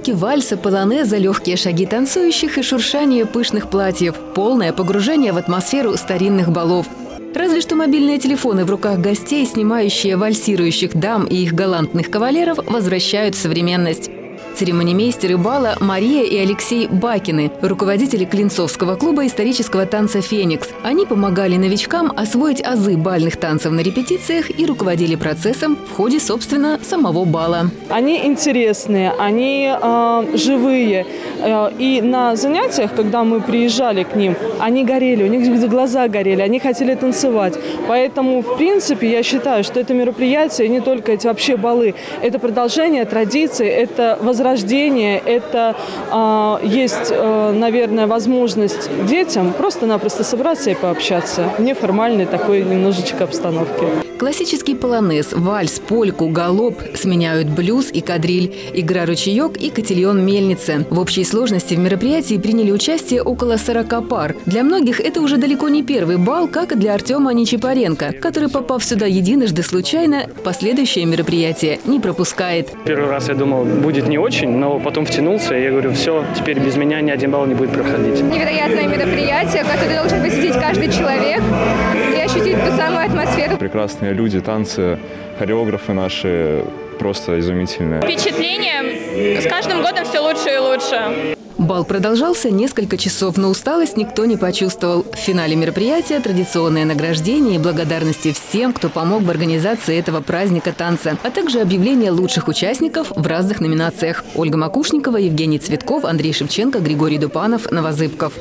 звуки вальса, полонеза, легкие шаги танцующих и шуршание пышных платьев. Полное погружение в атмосферу старинных балов. Разве что мобильные телефоны в руках гостей, снимающие вальсирующих дам и их галантных кавалеров, возвращают современность. Церемонимейстеры бала Мария и Алексей Бакины, руководители Клинцовского клуба исторического танца «Феникс». Они помогали новичкам освоить азы бальных танцев на репетициях и руководили процессом в ходе, собственно, самого бала. Они интересные, они э, живые. И на занятиях, когда мы приезжали к ним, они горели, у них глаза горели, они хотели танцевать. Поэтому, в принципе, я считаю, что это мероприятие, не только эти вообще балы, это продолжение традиций, это возвращение рождения, это э, есть, э, наверное, возможность детям просто-напросто собраться и пообщаться в неформальной такой немножечко обстановке. Классический полонез, вальс, польку, галоп сменяют блюз и кадриль, игра «Ручеек» и котельон «Мельница». В общей сложности в мероприятии приняли участие около 40 пар. Для многих это уже далеко не первый бал, как и для Артема Нечипаренко, который, попав сюда единожды случайно, последующее мероприятие не пропускает. Первый раз я думал, будет не очень, очень, но потом втянулся, и я говорю, все, теперь без меня ни один балл не будет проходить. Невероятное мероприятие, которое должен посетить каждый человек и ощутить ту самую атмосферу. Прекрасные люди, танцы, хореографы наши просто изумительные. Впечатление с каждым годом все лучше и лучше. Бал продолжался несколько часов, но усталость никто не почувствовал. В финале мероприятия традиционное награждение и благодарности всем, кто помог в организации этого праздника танца, а также объявление лучших участников в разных номинациях. Ольга Макушникова, Евгений Цветков, Андрей Шевченко, Григорий Дупанов, Новозыбков.